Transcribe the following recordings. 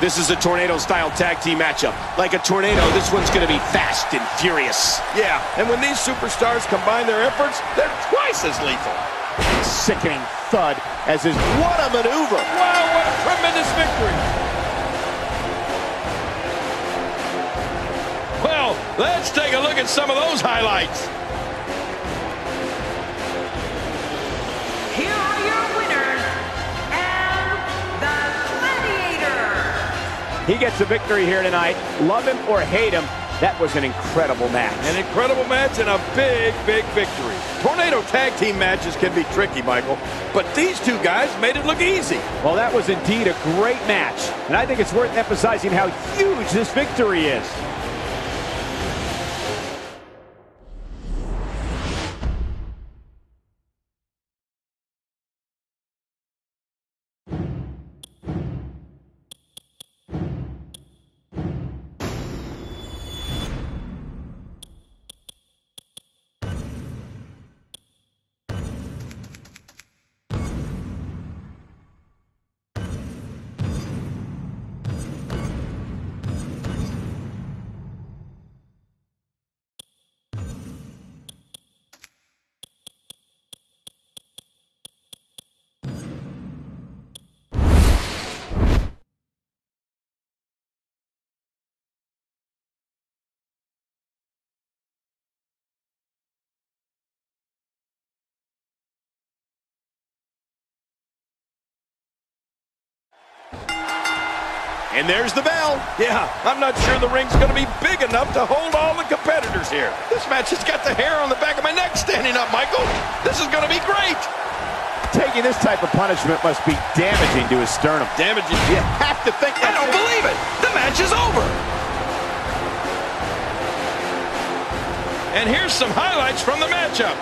This is a tornado-style tag team matchup. Like a tornado, this one's going to be fast and furious. Yeah, and when these superstars combine their efforts, they're twice as lethal. Sickening thud as his... What a maneuver! Wow, what a tremendous victory! Well, let's take a look at some of those highlights. He gets a victory here tonight. Love him or hate him, that was an incredible match. An incredible match and a big, big victory. Tornado tag team matches can be tricky, Michael, but these two guys made it look easy. Well, that was indeed a great match, and I think it's worth emphasizing how huge this victory is. And there's the bell. Yeah, I'm not sure the ring's going to be big enough to hold all the competitors here. This match has got the hair on the back of my neck standing up, Michael. This is going to be great. Taking this type of punishment must be damaging to his sternum. Damaging? You have to think I don't believe it. The match is over. And here's some highlights from the matchup.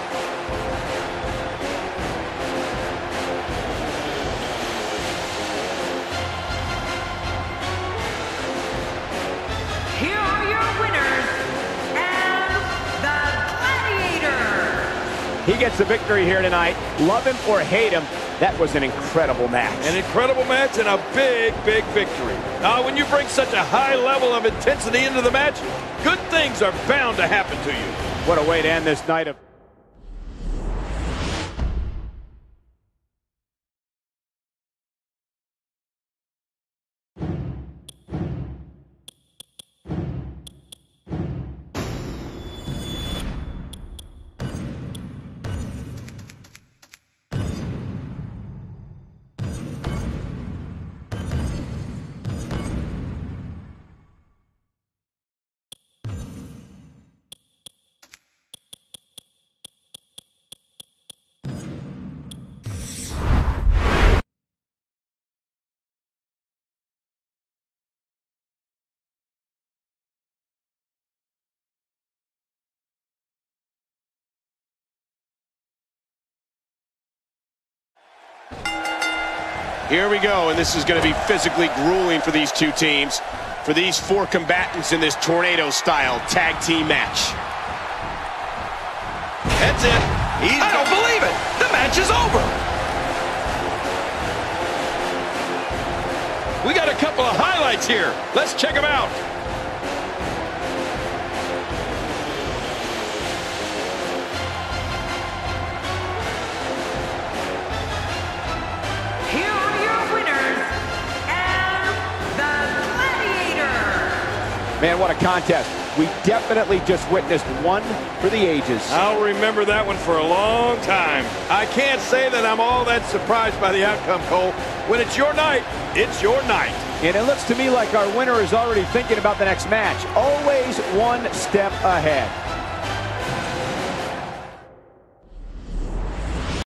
He gets a victory here tonight. Love him or hate him, that was an incredible match. An incredible match and a big, big victory. Now, when you bring such a high level of intensity into the match, good things are bound to happen to you. What a way to end this night of... Here we go, and this is going to be physically grueling for these two teams, for these four combatants in this tornado-style tag team match. That's it. He's I don't believe it. The match is over. We got a couple of highlights here. Let's check them out. Man, what a contest. We definitely just witnessed one for the ages. I'll remember that one for a long time. I can't say that I'm all that surprised by the outcome, Cole. When it's your night, it's your night. And it looks to me like our winner is already thinking about the next match. Always one step ahead.